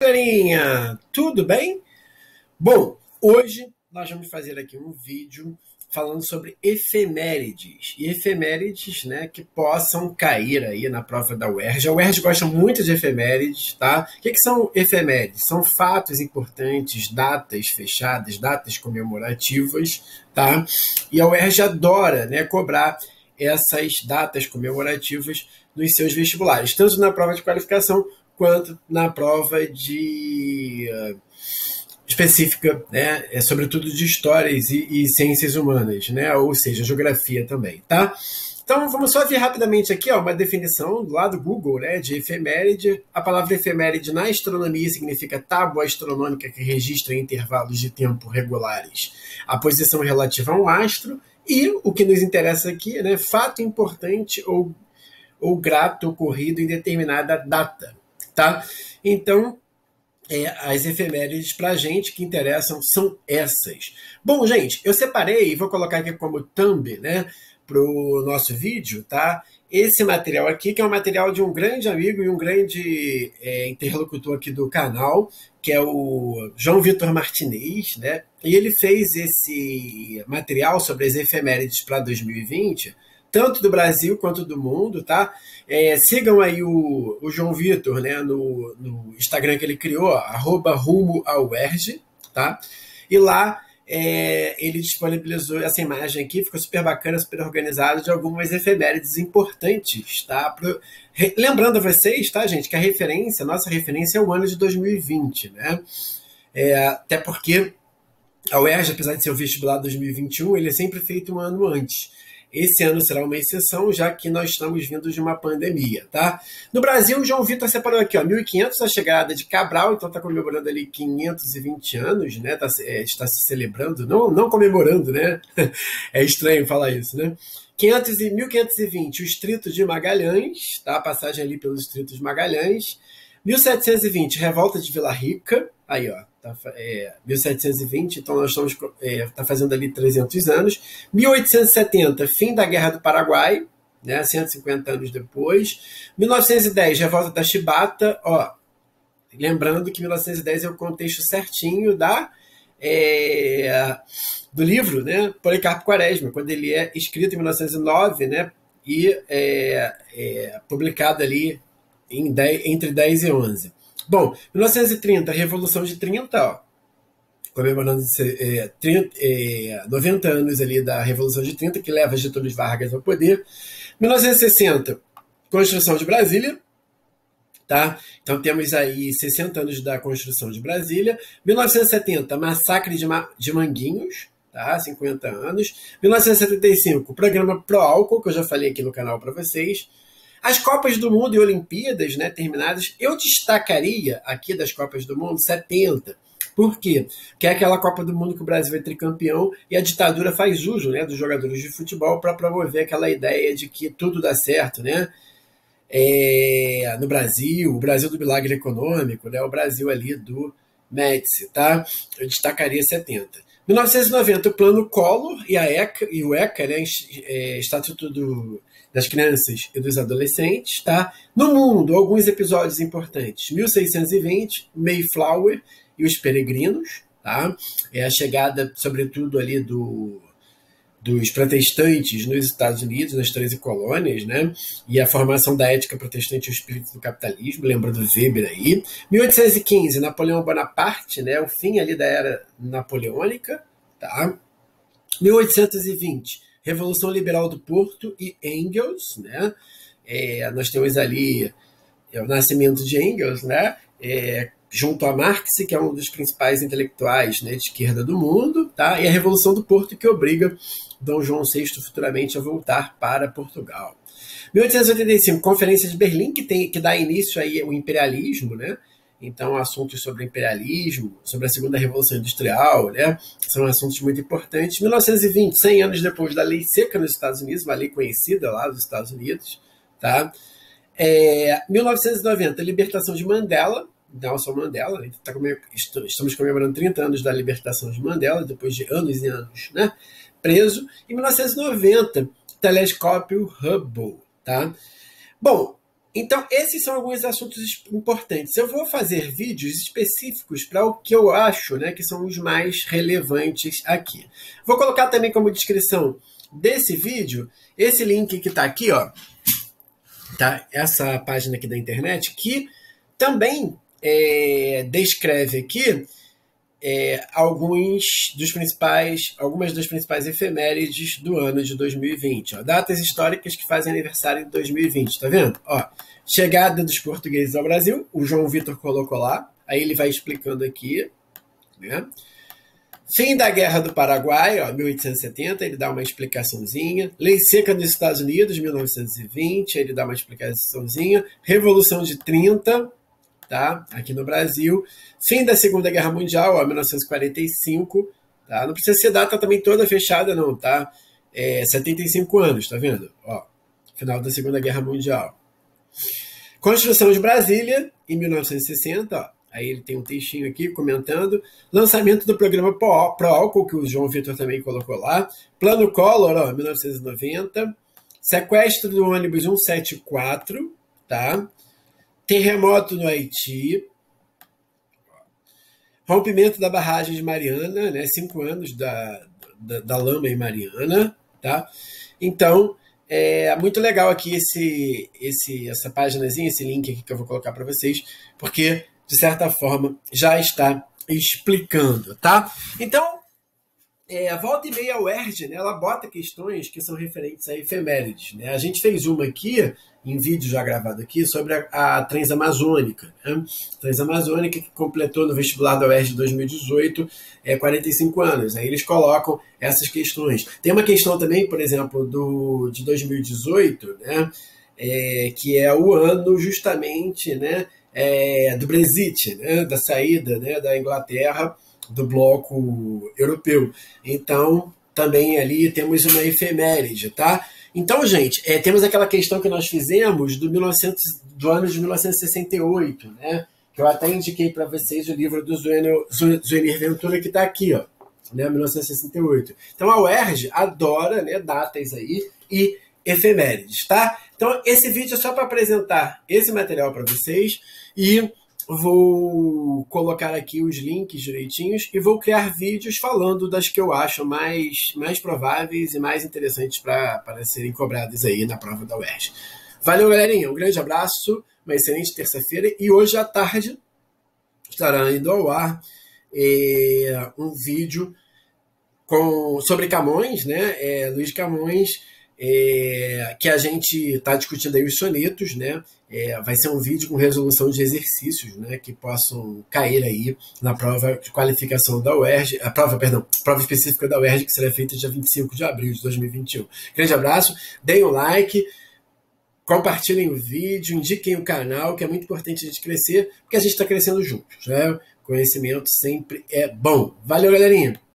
galerinha, tudo bem? Bom, hoje nós vamos fazer aqui um vídeo falando sobre efemérides e efemérides, né, que possam cair aí na prova da UERJ. A UERJ gosta muito de efemérides, tá? O que, que são efemérides? São fatos importantes, datas fechadas, datas comemorativas, tá? E a UERJ adora, né, cobrar essas datas comemorativas nos seus vestibulares, tanto na prova de qualificação quanto na prova de uh, específica, né, é sobretudo de histórias e, e, ciências humanas, né, ou seja, geografia também, tá? Então vamos só ver rapidamente aqui, ó, uma definição lá do Google, né, de efeméride. A palavra efeméride na astronomia significa tábua astronômica que registra intervalos de tempo regulares, a posição relativa a um astro e o que nos interessa aqui, né, fato importante ou ou grato ocorrido em determinada data, tá? Então, é, as efemérides para a gente que interessam são essas. Bom, gente, eu separei e vou colocar aqui como thumb, né, para o nosso vídeo, tá? Esse material aqui, que é um material de um grande amigo e um grande é, interlocutor aqui do canal, que é o João Vitor Martinez, né? E ele fez esse material sobre as efemérides para 2020 tanto do Brasil quanto do mundo, tá? É, sigam aí o, o João Vitor, né, no, no, Instagram que ele criou, arroba rumo ao tá? E lá é, ele disponibilizou essa imagem aqui, ficou super bacana, super organizado, de algumas efemérides importantes, tá? Pro, re, lembrando a vocês, tá, gente, que a referência, a nossa referência é o ano de 2020, né? É, até porque a UERJ, apesar de ser o vestibular 2021, ele é sempre feito um ano antes. Esse ano será uma exceção, já que nós estamos vindo de uma pandemia, tá? No Brasil, o João Vitor separou aqui, ó, 1500 a chegada de Cabral, então está comemorando ali 520 anos, né? Tá, é, está se celebrando, não, não comemorando, né? é estranho falar isso, né? 500 e 1520, o Estreito de Magalhães, tá? A passagem ali pelo Estreito de Magalhães. 1720, Revolta de Vila Rica, aí ó, tá, é, 1720, então nós estamos é, tá fazendo ali 300 anos. 1870, fim da Guerra do Paraguai, né, 150 anos depois. 1910, Revolta da Chibata, ó, lembrando que 1910 é o contexto certinho da é, do livro, né, Policarpo Quaresma, quando ele é escrito em 1909, né, e é, é publicado ali 10, entre 10 e 11. Bom, 1930, Revolução de 30, ó, comemorando é, 30, é, 90 anos ali da Revolução de 30, que leva Getúlio Vargas ao poder. 1960, Construção de Brasília, tá? Então temos aí 60 anos da construção de Brasília. 1970, Massacre de, Ma de Manguinhos, tá? 50 anos. 1975, Programa Pro Álcool, que eu já falei aqui no canal para vocês. As Copas do Mundo e Olimpíadas, né, terminadas, eu destacaria aqui das Copas do Mundo 70. Por quê? Que é aquela Copa do Mundo que o Brasil é tricampeão e a ditadura faz uso né, dos jogadores de futebol para promover aquela ideia de que tudo dá certo, né? É, no Brasil, o Brasil do milagre econômico, né, o Brasil ali do Médici, tá? Eu destacaria 70. 1990, o Plano Collor e, a ECA, e o ECA, né, é, Estatuto do, das Crianças e dos Adolescentes. Tá? No mundo, alguns episódios importantes. 1620, Mayflower e os Peregrinos. Tá? É a chegada, sobretudo, ali do, dos protestantes nos Estados Unidos, nas 13 colônias, né? E a formação da ética protestante e o espírito do capitalismo, lembrando Weber aí. 1815, Napoleão Bonaparte, né? O fim ali da era napoleônica, tá? 1820, Revolução Liberal do Porto e Engels, né? É, nós temos ali é, o nascimento de Engels, né? É, junto a Marx, que é um dos principais intelectuais né, de esquerda do mundo, tá? e a Revolução do Porto, que obriga Dom João VI futuramente a voltar para Portugal. 1885, Conferência de Berlim, que, tem, que dá início aí ao imperialismo, né? Então, assuntos sobre imperialismo, sobre a segunda revolução industrial, né? São assuntos muito importantes. 1920, 100 anos depois da lei seca nos Estados Unidos, uma lei conhecida lá nos Estados Unidos, tá? É, 1990, libertação de Mandela, Nelson Mandela, né? tá estamos comemorando 30 anos da libertação de Mandela, depois de anos e anos, né? Preso. Em 1990, telescópio Hubble, tá? Bom, Então, esses são alguns assuntos importantes. Eu vou fazer vídeos específicos para o que eu acho né, que são os mais relevantes aqui. Vou colocar também como descrição desse vídeo esse link que está aqui, ó, tá? essa página aqui da internet, que também é, descreve aqui é, alguns dos principais, algumas das principais efemérides do ano de 2020. Ó. Datas históricas que fazem aniversário de 2020, tá vendo? Ó, chegada dos portugueses ao Brasil, o João Vitor colocou lá, aí ele vai explicando aqui, né? Fim da Guerra do Paraguai, ó, 1870, ele dá uma explicaçãozinha. Lei Seca dos Estados Unidos, 1920, ele dá uma explicaçãozinha. Revolução de 30, tá? Aqui no Brasil. Fim da Segunda Guerra Mundial, ó, 1945, tá? Não precisa ser data também toda fechada, não, tá? É, 75 anos, tá vendo? Ó, final da Segunda Guerra Mundial. Construção de Brasília, em 1960, ó. Aí ele tem um textinho aqui comentando. Lançamento do programa Pro Álcool, que o João Vitor também colocou lá. Plano Collor, ó, 1990. Sequestro do ônibus 174, tá? Terremoto no Haiti. Rompimento da barragem de Mariana, né? Cinco anos da, da, da lama em Mariana, tá? Então, é muito legal aqui esse, esse, essa páginazinha, esse link aqui que eu vou colocar para vocês, porque, de certa forma, já está explicando, tá? Então, é, a volta e meia a UERJ, né, ela bota questões que são referentes a efemérides. Né? A gente fez uma aqui, em vídeo já gravado aqui, sobre a, a Transamazônica. Né? Transamazônica que completou no vestibular da UERJ de 2018 é, 45 anos. Aí eles colocam essas questões. Tem uma questão também, por exemplo, do, de 2018, né, é, que é o ano justamente né, é, do Brexit, né, da saída né, da Inglaterra do bloco europeu. Então, também ali temos uma efeméride, tá? Então, gente, é, temos aquela questão que nós fizemos do, 1900, do ano de 1968, né? Que eu até indiquei para vocês o livro do Zuenir Ventura, que está aqui, ó, né? 1968. Então, a UERJ adora né, datas aí e efemérides, tá? Então, esse vídeo é só para apresentar esse material para vocês e vou colocar aqui os links direitinhos e vou criar vídeos falando das que eu acho mais, mais prováveis e mais interessantes para serem cobradas aí na prova da UERJ. Valeu, galerinha. Um grande abraço, uma excelente terça-feira e hoje à tarde estará indo ao ar é, um vídeo com, sobre Camões, né? É, Luiz Camões é, que a gente está discutindo aí os sonetos, né? É, vai ser um vídeo com resolução de exercícios, né? Que possam cair aí na prova de qualificação da UERJ, a prova, perdão, prova específica da UERJ que será feita dia 25 de abril de 2021. Grande abraço, deem um like, compartilhem o vídeo, indiquem o canal, que é muito importante a gente crescer, porque a gente está crescendo juntos, né? Conhecimento sempre é bom. Valeu, galerinha!